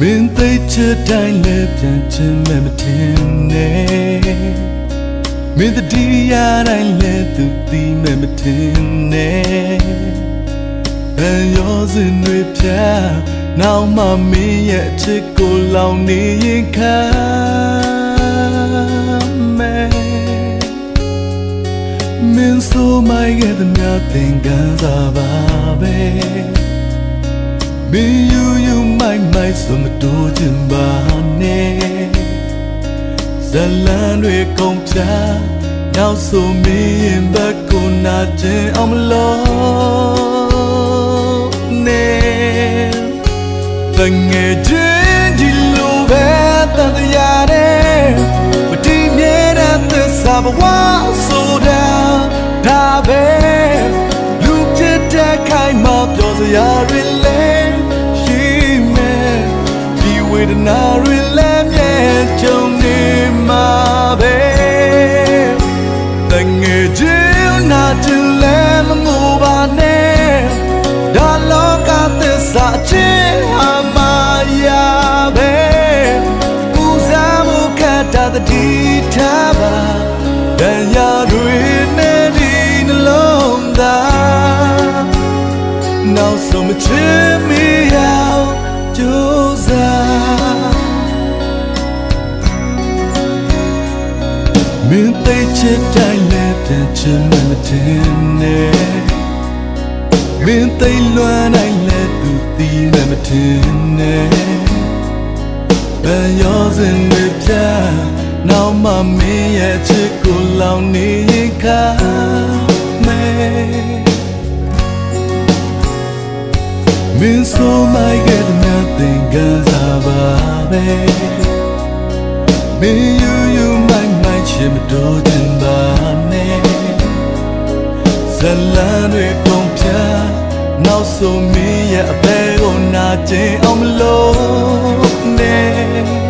မင်းသိချစ်တိုင်းလည်းပြန်ချင်မှမထင်နဲ့မင်းတတိယတိုင်းလည်းသူသိမှမထင်နဲ့အယောစင်တွေပြနောက်မှမင်းရဲ့ချစ်ကိုလောင်နေရင်ခံမယ်မင်းဆိုမိုင်းရဲ့သမျှသင်ခန်းစာပါပဲ မင်းယူယူမိုင်းမိုင်းဆိုမတိုးချင်ပါနဲ့ဇလန်တွေကုန်ချာနောက်ဆိုမင်းဘက်ကိုနာကျင်အောင်မလို့နဲ့တငယ်ချင်းဒီလိုပဲတန်တရားနဲ့မတည်မြဲတဲ့သစ္စာဘဝဆိုတာဒါပဲလူဖြစ်တဲ့ခိုင်မှာပြောစရာတွေ ဒီဝေဒနာတွေလဲမြဲကြုံနေမှာပဲတငယ်ချင်းနာတလဲမငိုပါနဲ့ဒါလောကသစ္စာချင်းဟာမာယာပဲပူဇာမှုခတ်တာတတိထားပါတန်ရာတွေနဲ့ဒီနှလုံးသားနောက်ဆုံး သိချစ်တိုင်းလည်းပြန်ချင်မတင်နဲ့မင်းသိလွမ်းတိုင်းလည်းသူသိမှမတင်နဲ့ဘယ်ရောစင်တွေပြနောက်မှမင်းရဲ့ချစ်ကိုလောင်နေရင်ခါမယ်မင်းဆိုမိုက်ခဲ့တဲ့မြတ်သင်္ကန်းစားပါပဲမင်း တော်တင်ပါနဲ့ဇလန်တွေကုန်ပြနောက်ဆုံးမင်းရဲ့အပဲကိုနာကျင်အောင်မလို့နဲ့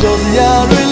ပျော်စရာတွေ